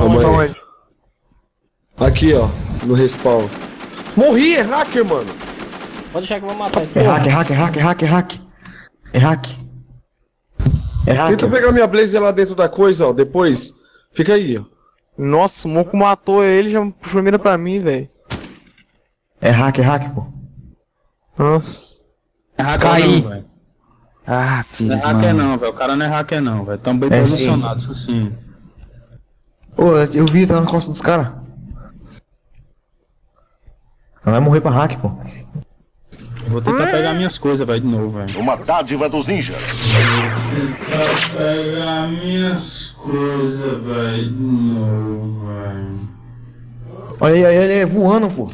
Calma Aonde? aí. Aqui, ó. No respawn. Morri, é hacker, mano. Pode deixar que eu vou matar esse É cara. hack, é hack, é hack, é hack, é hack. É hack. É hack. Tenta pegar minha blazer lá dentro da coisa, ó. Depois. Fica aí, ó. Nossa, o Moco matou ele e já puxou a mira pra mim, velho. É hack, é hack, pô. Nossa. É hacker Caí. não, velho. Ah, Não filho. é hacker não, velho. O cara não é hacker não, velho. Tão bem É, sim. posicionado, isso sim. Ô, eu vi, tá na costa dos caras. Não vai morrer pra hack, pô. Vou tentar pegar minhas coisas, velho, de novo, velho. Uma dádiva dos ninjas. Tentar pegar minhas coisas, velho, de novo, velho. Olha aí, olha aí, voando, pô.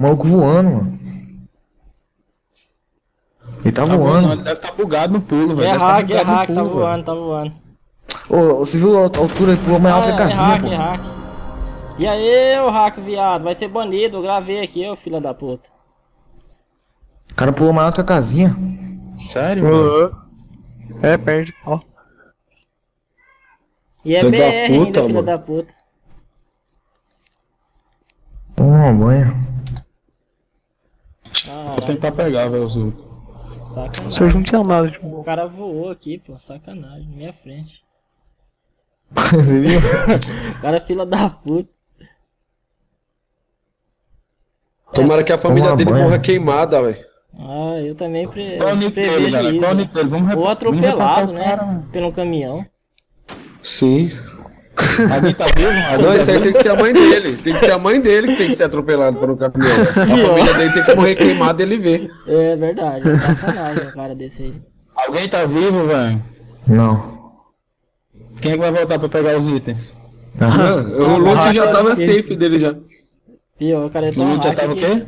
Maluco voando, mano. Ele tá, Tá voando. voando, ele deve estar bugado no pulo, velho. É Deve tá hack, é hack, tá voando, tá voando. Ô, você viu a altura? Ele pulou mais alto Ah, que a é casinha, hack, pô. é hack. E aí, ô hack viado, vai ser banido, eu gravei aqui, ô filha da puta. O cara pulou mais alto que a casinha. Sério? Uhum. É, perde pau. E é Filha da BR ainda, puta, filha mano. da puta. Toma banho. Vou tentar pegar, velho, os outros. sacanagem. Você não tinha nada, tipo. O cara voou aqui, pô, sacanagem, na minha frente. Você viu? O cara é filha da puta. Tomara que a família dele morra queimada, velho. Ah, eu também pre dele, prevejo galera? isso. Dele? Vamos Ou atropelado, né? cara. Pelo caminhão. Sim. Alguém tá vivo? Não, isso aí tem que ser a mãe dele. Tem que ser a mãe dele que tem que ser atropelado por um caminhão. A família dele tem que morrer queimada e ele vê. É verdade, é sacanagem o cara desse aí. Alguém tá vivo, velho? Não. Quem é que vai voltar pra pegar os itens? Ah, o loot já tá na safe dele já. Pior, o cara é O tão loot já hack tava o que- quê?